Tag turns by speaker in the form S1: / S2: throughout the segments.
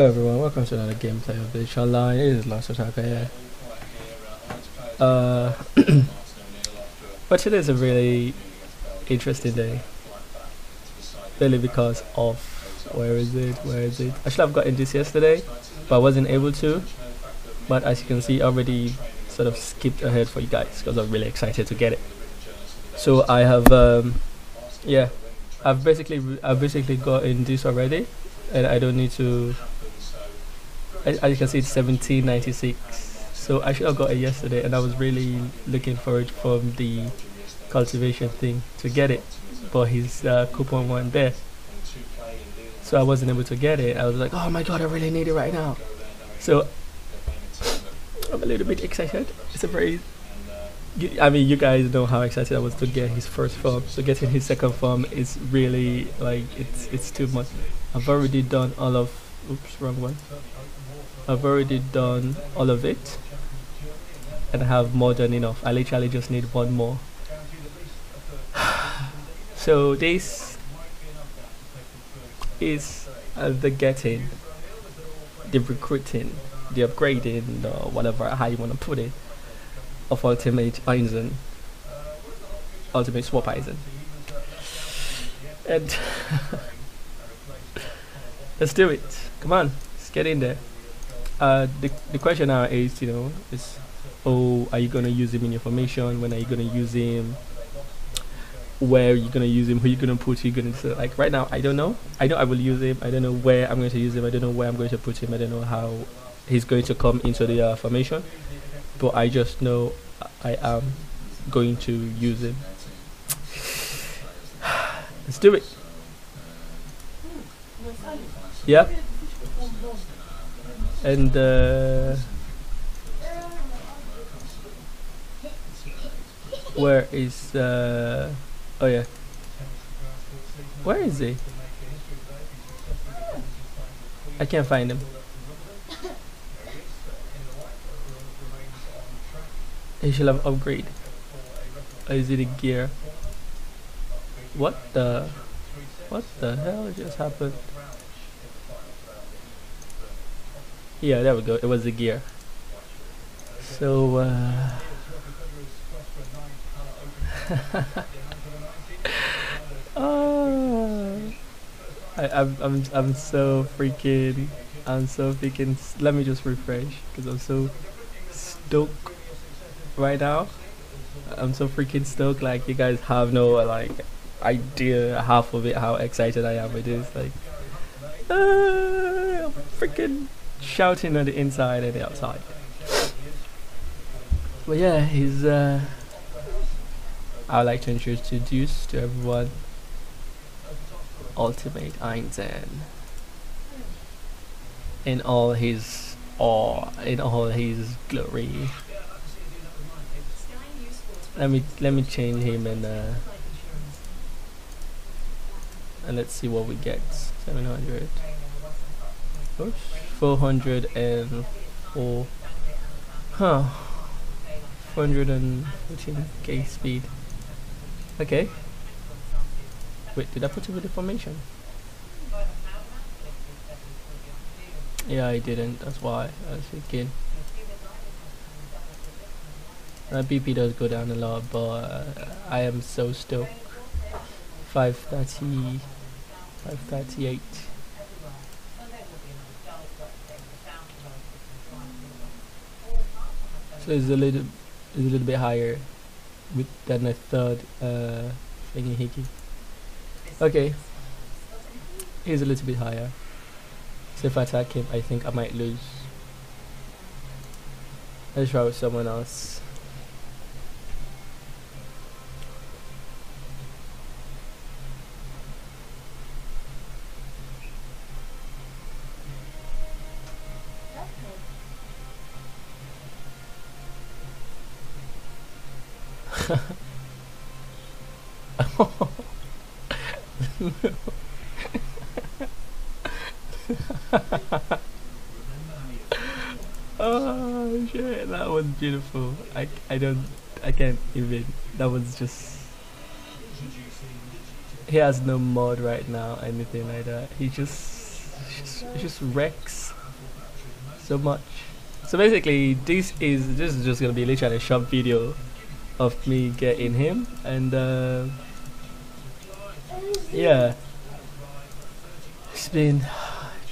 S1: Hello everyone, welcome to another gameplay of the Online. It is Last Attacker here. Uh, but today is a really interesting day. Really because of, where is it, where is it? I should have gotten this yesterday, but I wasn't able to. But as you can see, I already sort of skipped ahead for you guys because I'm really excited to get it. So I have, um, yeah, I've basically, I've basically gotten this already and I don't need to as, you can see it's 1796 so I should have got it yesterday and I was really looking for it from the cultivation thing to get it. But his uh, coupon wasn't there. So I wasn't able to get it. I was like oh my god I really need it right now. So I'm a little bit excited. It's a very I mean you guys know how excited I was to get his first form so getting his second form is really like it's it's too much. I've already done all of oops wrong one I've already done all of it and I have more than enough. I literally just need one more. so this is uh, the getting, the recruiting, the upgrading, or whatever how you want to put it, of Ultimate Aizen, Ultimate Swap Aizen. And let's do it. Come on, let's get in there uh, the, the question now is, you know, is, oh, are you going to use him in your formation? When are you going to use him? Where are you going to use him? Who are you going to put? Who you going to like right now? I don't know. I know I will use him. I don't know where I'm going to use him. I don't know where I'm going to put him. I don't know how he's going to come into the uh, formation. But I just know I am going to use him. Let's do it. Yeah and uh, where is uh, oh yeah. Where is he? I can't find him. He should have upgrade. Or is it a gear? What the what the hell just happened yeah there we go. It was the gear. So uh, oh, I, I'm, I'm, I'm so freaking I'm so freaking let me just refresh because I'm so stoked right now. I'm so freaking stoked like you guys have no like idea half of it how excited I am with this like uh, freaking shouting on the inside and the outside. But yeah, he's. Uh, I would like to introduce to everyone Ultimate Aizen in all his awe, in all his glory. Let me let me change him and uh, and let's see what we get. Seven hundred. Oops. 404 huh. 414k speed. Okay. Wait did I put it with the formation? Yeah I didn't. That's why. I was thinking my BP does go down a lot but uh, I am so stoked. 530 538 it's a little is a little bit higher with than I thought uh thingy hickey okay. He's a little bit higher. So if I attack him I think I might lose. Let's try with someone else oh shit, that was beautiful. I, I don't, I can't even, that was just, he has no mod right now, anything like that. He just just, just wrecks so much. So basically, this is this is just gonna be literally a short video of me getting him, and uh, yeah, it's been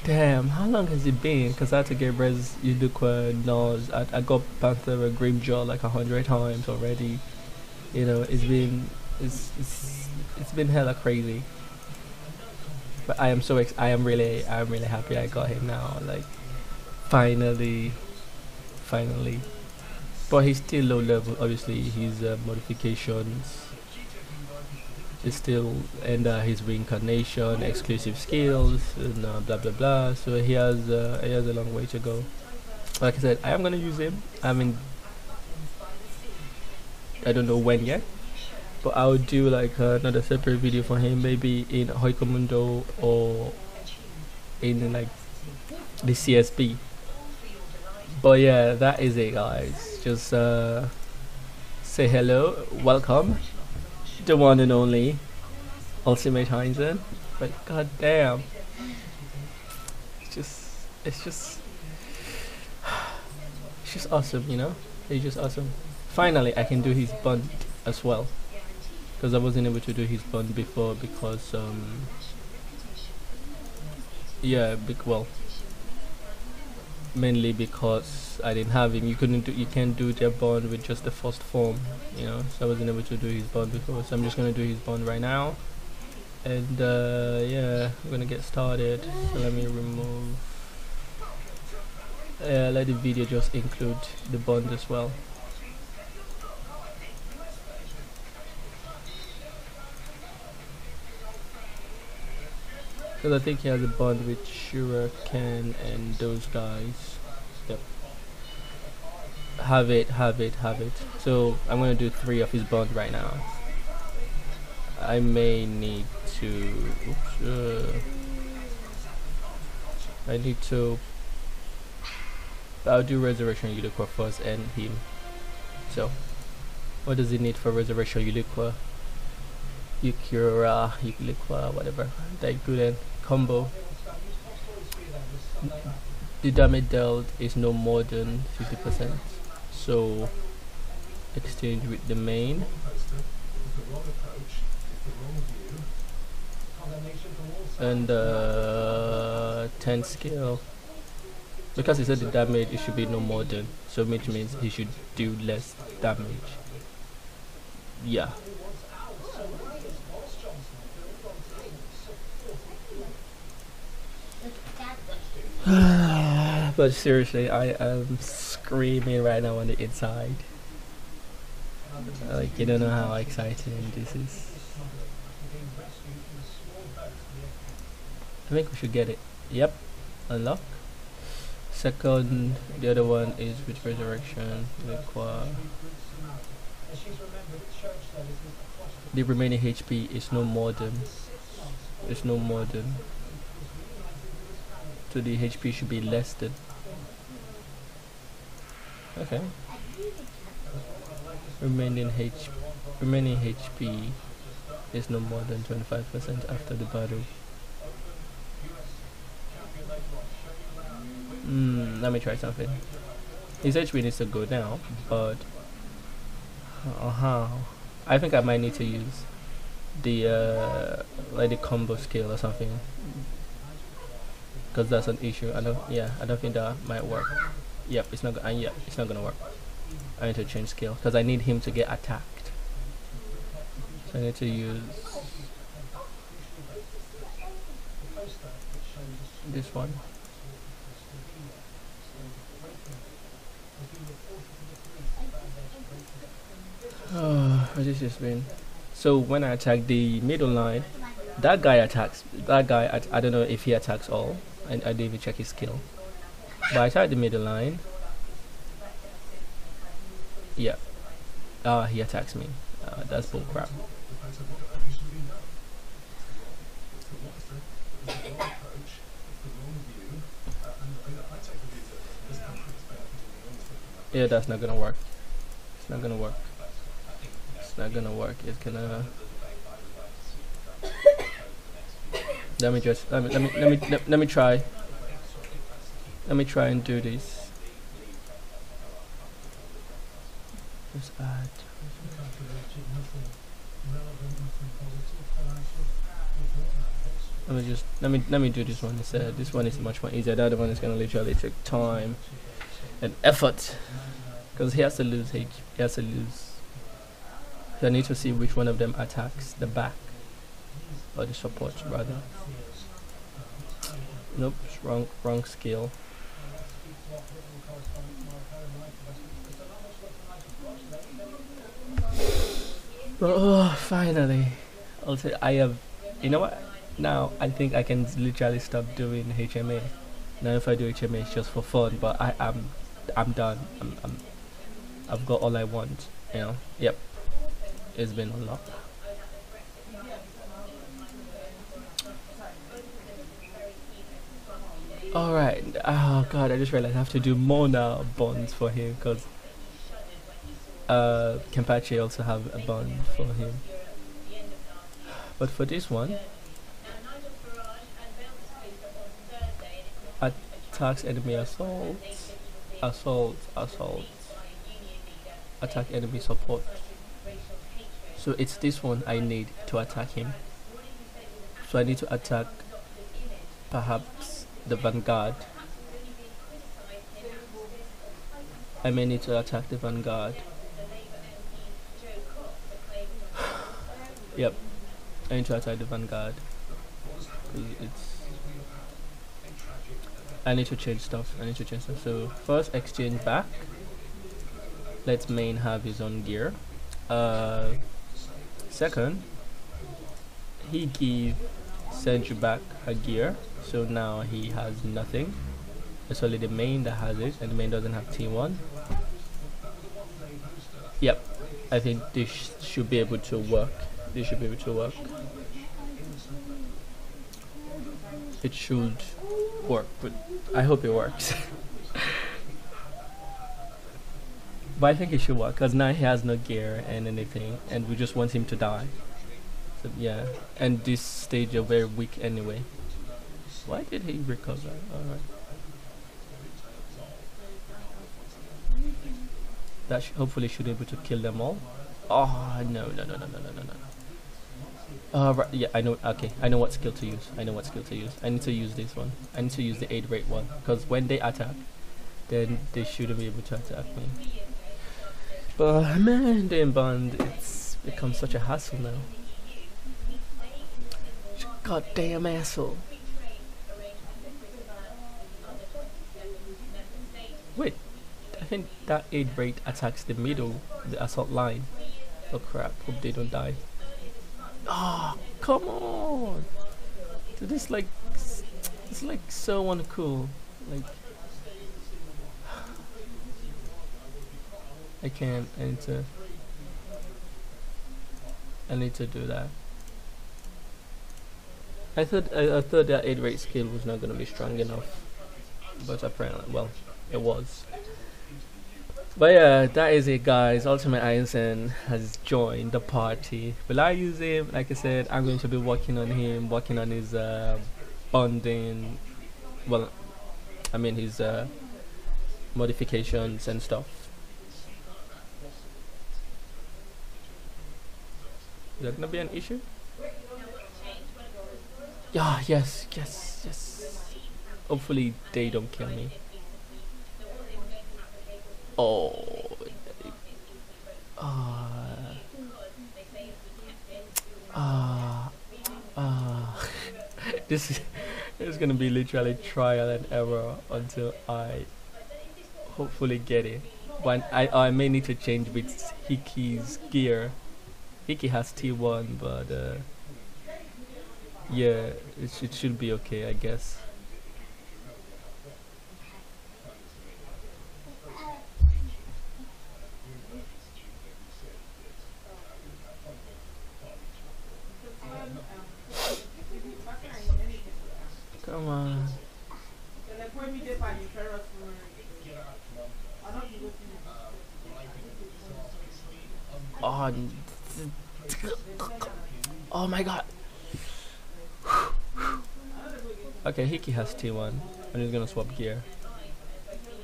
S1: damn. How long has it been? Because I had to get Res Uduqua Nose. I, I got Panther and Grimmjow like a hundred times already. You know, it's been it's it's it's been hella crazy. But I am so ex- I am really I'm really happy I got him now. Like finally, finally. But he's still low level. Obviously, his uh, modifications is still and uh, his reincarnation, exclusive skills, and uh, blah blah blah. So he has uh, he has a long way to go. Like I said, I am gonna use him. I mean, I don't know when yet but I'll do like another separate video for him maybe in Hueco Mundo or in like the CSP but yeah that is it guys just uh, say hello welcome. The one and only Ultimate Aizen. But god damn it's just it's just it's just awesome you know? It's just awesome. Finally I can do his bond as well. Because I wasn't able to do his bond before because um yeah big well mainly because I didn't have him. You couldn't do you can't do their bond with just the first form you know? So I wasn't able to do his bond before. So I'm just gonna do his bond right now. And uh, yeah I'm gonna get started. So let me remove uh, let the video just include the bond as well Because I think he has a bond with Shura, Ken, and those guys. Yep. Have it, have it, have it. So I'm gonna do three of his bonds right now. I may need to. Oops, uh, I need to. I'll do Resurrection Ulquiorra first and him. So, what does he need for Resurrection Ulquiorra? Yukura, Ulquiorra, whatever. That good combo. The damage dealt is no more than 50%. So exchange with the main. And uh, 10 skill. Because he said the damage it should be no more than so which means he should do less damage. Yeah. but seriously, I am screaming right now on the inside. Like, you don't know how exciting this is. I think we should get it. Yep, unlock. Second, the other one is with resurrection. The remaining HP is no more than. Is no more than so the HP should be less than okay remaining H remaining HP is no more than 25% after the battle Hmm. let me try something his HP needs to go down but uh -huh. I think I might need to use the uh, like the combo skill or something because that's an issue. I don't. Yeah, I don't think that might work. Yep, it's not. Yeah, it's not gonna work. I need to change skill because I need him to get attacked. So I need to use this one. Oh, this has been. So when I attack the middle line, that guy attacks. That guy, I, I don't know if he attacks all. I, I didn't even check his skill. But I tried the middle line. Yeah. Ah, uh, he attacks me. Uh, that's bullcrap. Yeah, that's not gonna work. It's not gonna work. It's not gonna work. It's gonna Let me just let me let me let me let, let me try. Let me try and do this. Just add. Let me just let me let me do this one instead. This one is much more easier. The other one is gonna literally take time and effort because he has to lose H. He has to lose. So I need to see which one of them attacks the back or the support rather. Nope, wrong wrong skill. Oh, finally! Also, I have. You know what? Now I think I can literally stop doing HMA. Now if I do HMA, it's just for fun. But I am, I'm done. I'm, I'm, I've got all I want. You know. Yep. It's been unlocked. Alright, oh god, I just realized I have to do more now bonds for him because uh, Kenpachi also have a bond for him. But for this one, attacks enemy assault, assault, assault, attack enemy support. So it's this one I need to attack him. So I need to attack perhaps the vanguard. I may need to attack the vanguard. Yep. I need to attack the vanguard. It's I need to change stuff. I need to change stuff. So first exchange back. Let main have his own gear. Uh second he give send you back a gear. So now he has nothing. It's only the main that has it and the main doesn't have T1. Yep. I think this sh should be able to work this should be able to work it should work but I hope it works but I think it should work because now he has no gear and anything and we just want him to die so yeah and this stage are very weak anyway why did he recover alright that sh hopefully should be able to kill them all oh no no no no no no no no uh, right, yeah, I know. Okay, I know what skill to use. I know what skill to use. I need to use this one. I need to use the aid rate one because when they attack, then they shouldn't be able to attack me. But man, the bond, it's become such a hassle now. Goddamn asshole. Wait, I think that aid rate attacks the middle, the assault line. Oh crap! Hope they don't die. Oh, come on! Dude, This like, it's like so uncool. Like, I can't. I need to. I need to do that. I thought I, I thought that aid rate skill was not gonna be strong enough, but apparently, well, it was. But yeah, that is it guys. Ultimate Aizen has joined the party. Will I use him? Like I said, I'm going to be working on him, working on his uh, bonding. Well, I mean his uh, modifications and stuff. Is that gonna be an issue? Yeah, yes, yes, yes. Hopefully they don't kill me. Oh. Ah. Ah. Ah. This is, this is gonna be literally trial and error until I hopefully get it. But I, I may need to change with Hiki's gear. Hiki has T1, but uh, yeah, it, sh it should be okay, I guess. Come on. Oh, oh my god. Okay, Hiki has T1. I'm just gonna swap gear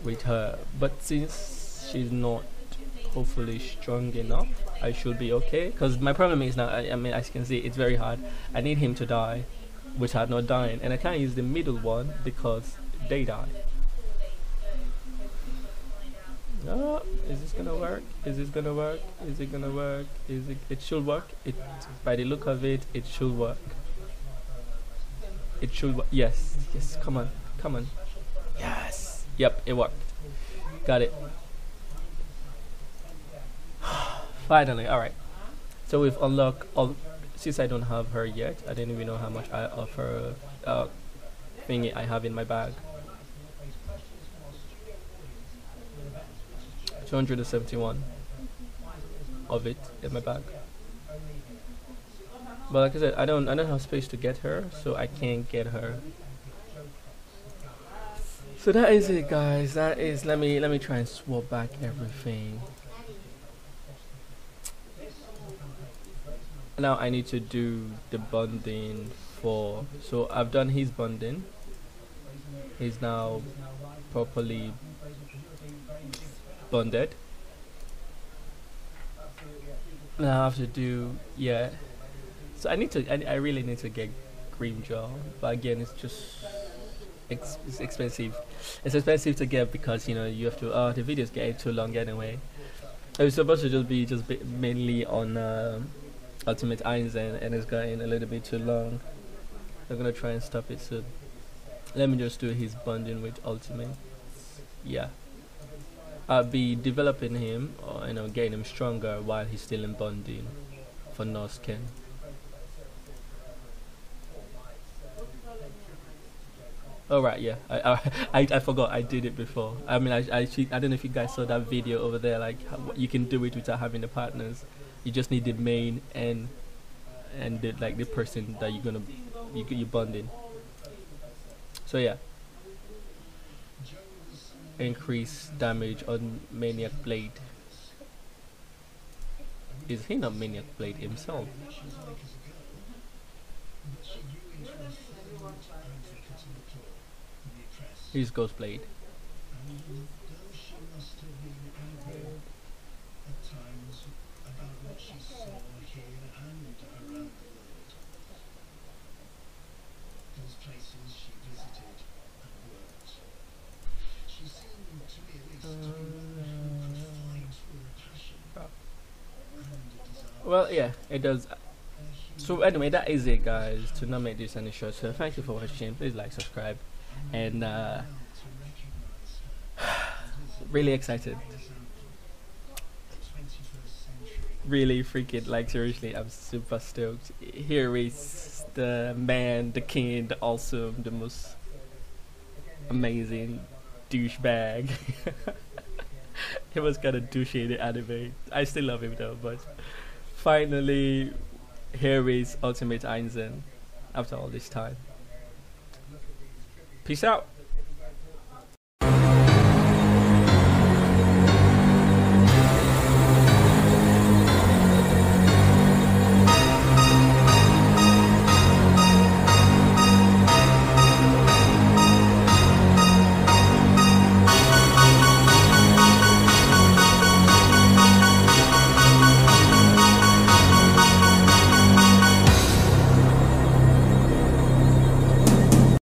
S1: with her. But since she's not hopefully strong enough, I should be okay. Because my problem is now, I, I, mean, as you can see, it's very hard. I need him to die, which I'm not dying. And I can't use the middle one because they die. Oh, is this gonna work? Is this gonna work? Is it gonna work? Is it? It should work. It, by the look of it, it should work. It should work. Yes, yes. Come on, come on. Yes. Yep, it worked. Got it. Finally, all right. So we've unlocked all. Since I don't have her yet, I didn't even know how much I of her uh, thingy I have in my bag. 271 of it in my bag. But like I said, I don't I don't have space to get her, so I can't get her. So that is it guys. That is let me let me try and swap back everything. Now I need to do the bonding for so I've done his bonding. He's now properly bonded. Now I have to do yeah. So I need to I, I really need to get Grimmjow, but again it's just ex it's expensive. It's expensive to get because you know you have to. Oh, the videos get too long anyway. It was supposed to just be just be mainly on uh, Ultimate Aizen, and it's getting a little bit too long. I'm gonna try and stop it soon. Let me just do his bonding with Ultimate. Yeah. I'll be developing him or you know getting him stronger while he's still in bonding for Norskin. Oh right, yeah. I, I I forgot I did it before. I mean, I I I don't know if you guys saw that video over there. Like how, you can do it without having the partners. You just need the main and and the, like the person that you're gonna you you bonding. So yeah increase damage on Maniac Blade. Is he not Maniac Blade himself? He's Ghost Blade. Uh, well yeah it does. So anyway that is it guys. To not make this any shorter so thank you for watching. Please like subscribe and uh, really excited. Really freaking like seriously i'm super stoked. Here is the man the king the awesome the most amazing douchebag. He was kind of douchey in the anime. I still love him though but finally here is Ultimate Aizen after all this time. Peace out.